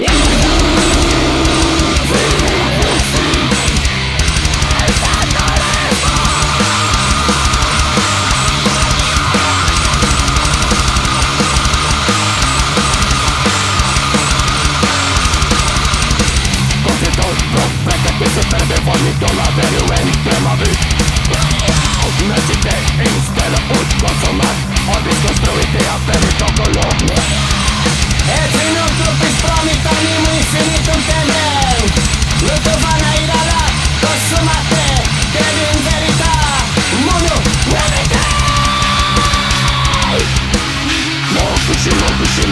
Yeah.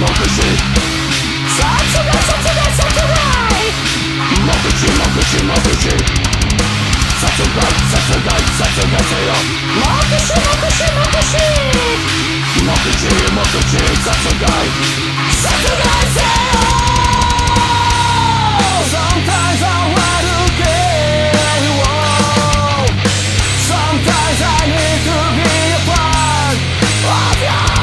democracy. Such a day, such a day, such a day Democracy, democracy, democracy. Such a day, such a day, such a day, say up Democracy, democracy, democracy. Democracy, democracy, such a up Sometimes I want to get anyone Sometimes I need to be part of you.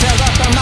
se adaptan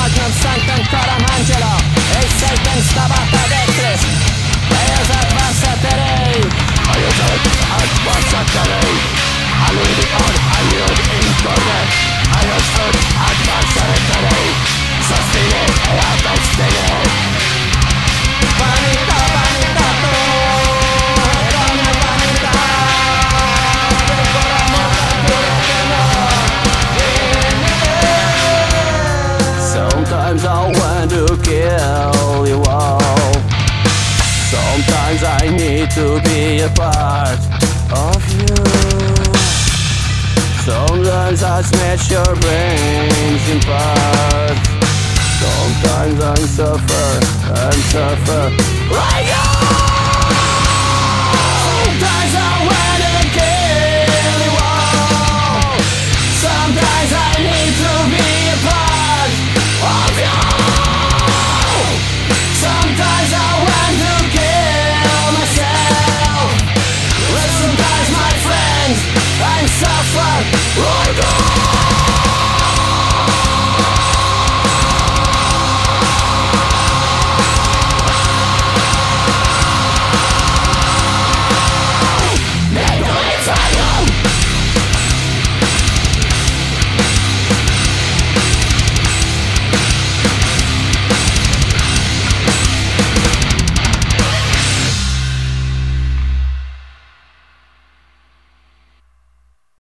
tell you all. Sometimes I need to be a part of you. Sometimes I smash your brains in parts Sometimes I suffer and suffer. Like